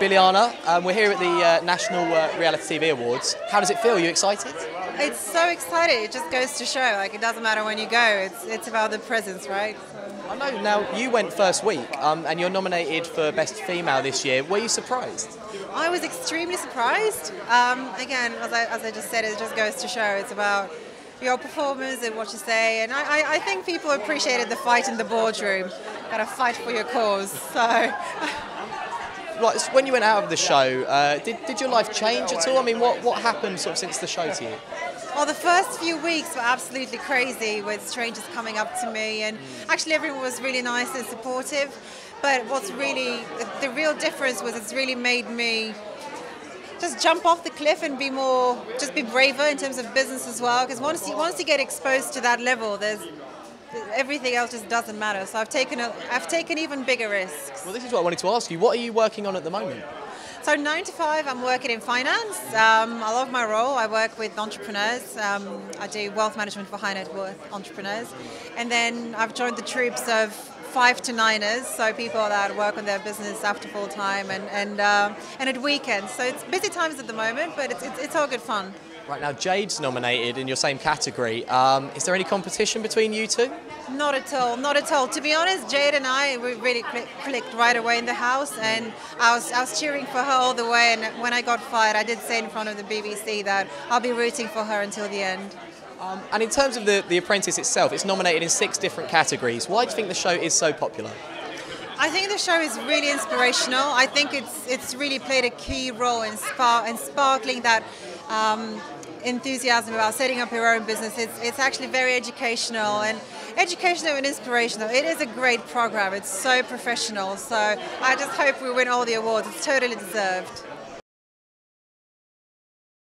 Bilyana, um, we're here at the uh, National uh, Reality TV Awards. How does it feel? Are you excited? It's so exciting. It just goes to show, like, it doesn't matter when you go. It's it's about the presence, right? So. I know. Now you went first week, um, and you're nominated for Best Female this year. Were you surprised? I was extremely surprised. Um, again, as I, as I just said, it just goes to show. It's about your performance and what you say, and I, I, I think people appreciated the fight in the boardroom. Got to fight for your cause. So. So when you went out of the show, uh, did, did your life change at all? I mean, what, what happened sort of since the show to you? Well, the first few weeks were absolutely crazy with strangers coming up to me, and actually everyone was really nice and supportive. But what's really the real difference was it's really made me just jump off the cliff and be more, just be braver in terms of business as well. Because once you once you get exposed to that level, there's everything else just doesn't matter. So I've taken a, I've taken even bigger risks. Well, this is what I wanted to ask you. What are you working on at the moment? So nine to five, I'm working in finance. Um, I love my role. I work with entrepreneurs. Um, I do wealth management for high net worth entrepreneurs, and then I've joined the troops of five to niners, so people that work on their business after full time and and um, and at weekends. So it's busy times at the moment, but it's it's, it's all good fun. Right now, Jade's nominated in your same category. Um, is there any competition between you two? Not at all, not at all. To be honest, Jade and I we really clicked right away in the house, and I was I was cheering for her all the way. And when I got fired, I did say in front of the BBC that I'll be rooting for her until the end. Um, and in terms of the, the Apprentice itself, it's nominated in six different categories. Why do you think the show is so popular? I think the show is really inspirational. I think it's it's really played a key role in, spark, in sparkling that um, enthusiasm about setting up your own business. It's, it's actually very educational and educational and inspirational. It is a great program. It's so professional. So I just hope we win all the awards. It's totally deserved.